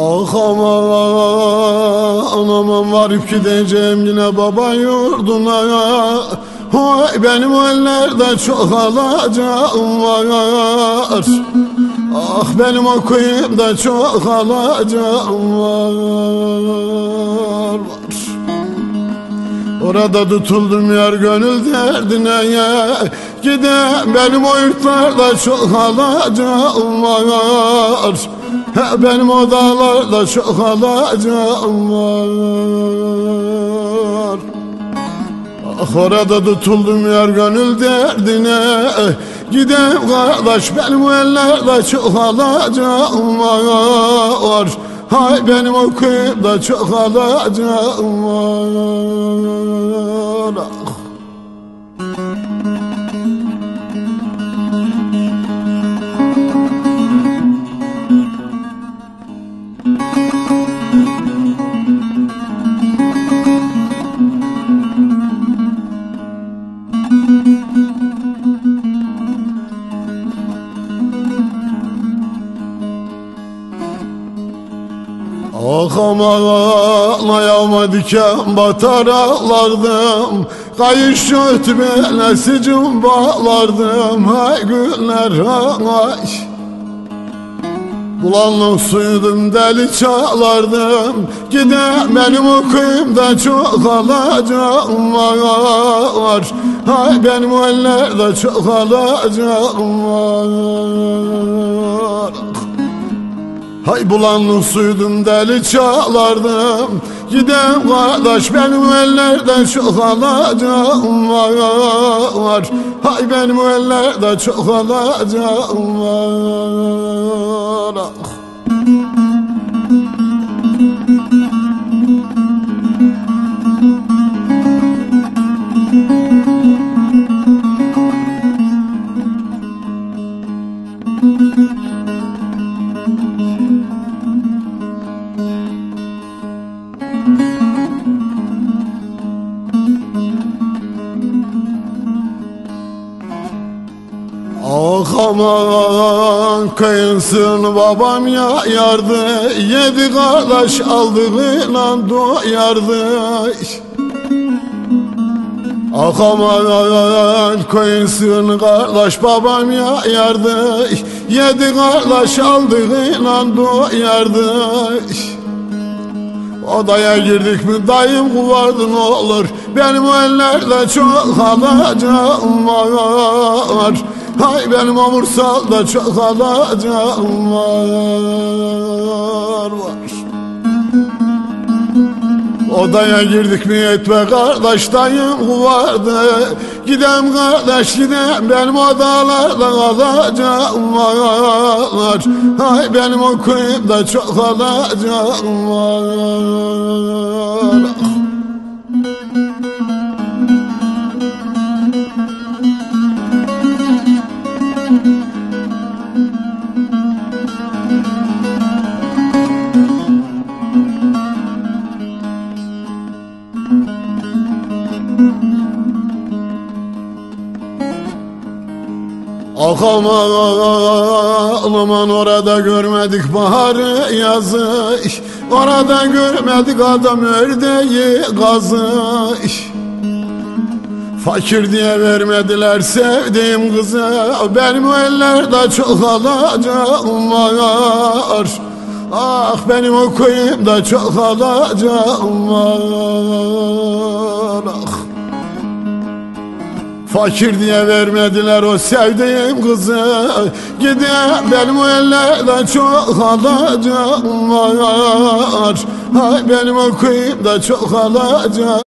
Ah aman aman varıp gideceğim yine baba yurduna ya. Hoy benim ellerde çok alacağım var. Ah benim o kuyumda çok alacağım var. Orada tutuldum yer gönül derdine. Ya Gide benim o yurtlarda çok alacağım var. He benim o dağlarda çok alacağım var. Ah orada tutuldum yer gönül derdine Gidem kardeş benim ellerde çok alacağım var Hay benim o kıyımda çok alacağım var ah. Ah aman ayağıma diken batar ağlardım. Kayış ötüme nesicim bağlardım Hay günler hay Bulanlık suydum deli çağlardım Gide benim okuyumda çok alacağım var. Hay benim ellerde çok alacağım var Hay bulanlık suydum deli çağlardım Gidem kardeş benim ellerden çok alacağım var Hay benim ellerde çok alacağım var ah. Ah aman kıyınsın babam ya yardı. Yedi kardeş aldığıyla doyardı Ah aman kıyınsın kardeş babam ya yardı. Yedi kardeş aldığıyla doyardı Odaya girdik mi dayım kuvardı ne olur. Benim ellerde çok alacağım var Hay benim omursalda çok alacağım var. Odaya girdik mi etme kardeş dayım kuvardı Gidem kardeş gidem benim odalarda alacağım var Hay benim o kuyumda çok alacağım var Ah aman orada görmedik baharı yazı Orada görmedik adam ördeği gazı Fakir diye vermediler sevdiğim kızı Benim ellerde çok alacağım var Ah benim o kuyumda çok alacağım var. Ah. Fakir diye vermediler o sevdiğim kızı. Gide benim o ellerden çok alacağım var. Hay benim o kuyumda çok alacağım